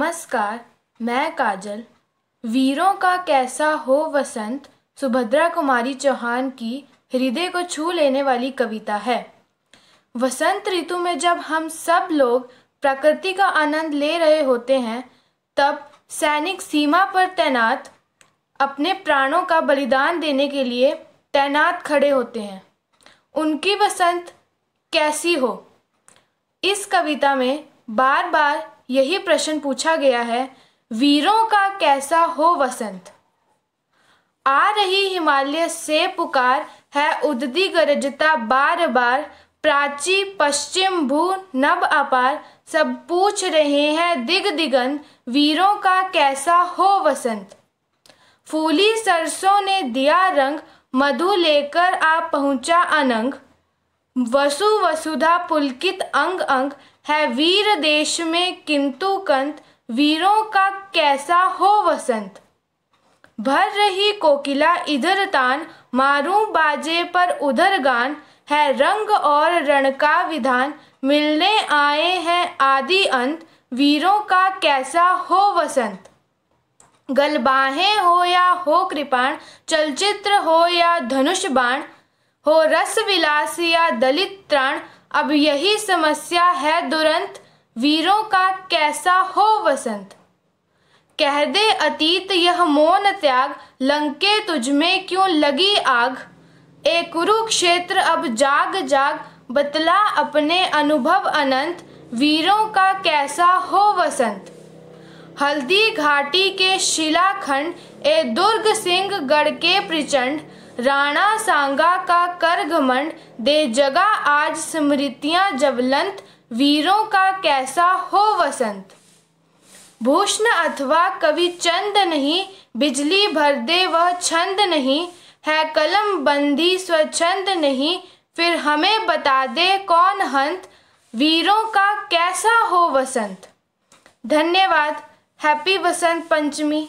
नमस्कार, मैं काजल। वीरों का कैसा हो वसंत, सुभद्रा कुमारी चौहान की हृदय को छू लेने वाली कविता है। वसंत ऋतु में जब हम सब लोग प्रकृति का आनंद ले रहे होते हैं, तब सैनिक सीमा पर तैनात, अपने प्राणों का बलिदान देने के लिए तैनात खड़े होते हैं। उनकी वसंत कैसी हो? इस कविता में बार बार यही प्रश्न पूछा गया है, वीरों का कैसा हो वसंत? आ रही हिमालय से पुकार है उददी गरजता बार बार प्राची, पश्चिम भू, नभ अपार, सब पूछ रहे हैं दिग दिगन वीरों का कैसा हो वसंत? फूली सरसों ने दिया रंग, मधु लेकर आ पहुँचा अनंग वसु वसुधा पुलकित अंग अंग है वीर देश में किंतु कंत, वीरों का कैसा हो वसंत? भर रही कोकिला इधर तान, मारू बाजे पर उधर गान, है रंग और रण का विधान, मिलने आए हैं आदि अंत, वीरों का कैसा हो वसंत? गलबाहें हो या हो कृपाण, चलचित्र हो या धनुष बाण हो रस विलास या दलित त्राण अब यही समस्या है दुरंत। वीरों का कैसा हो वसंत? कह दे अतीत यह मौन त्याग, लंके तुझ में क्यों लगी आग? ए कुरुक्षेत्र अब जाग जाग, बतला अपने अनुभव अनंत। वीरों का कैसा हो वसंत? हल्दी घाटी के शिलाखंड, ए दुर्ग सिंह गढ़ के प्रचंड। राणा सांगा का कर घमंड दे जगा आज स्मृतियाँ जवलंत वीरों का कैसा हो वसंत? भूषण अथवा कवि चंद नहीं, बिजली भर दे वह छंद नहीं, है कलम बंदी स्वच्छंद नहीं, फिर हमें बता दे कौन हंत, वीरों का कैसा हो वसंत? धन्यवाद, हैप्पी वसंत पंचमी।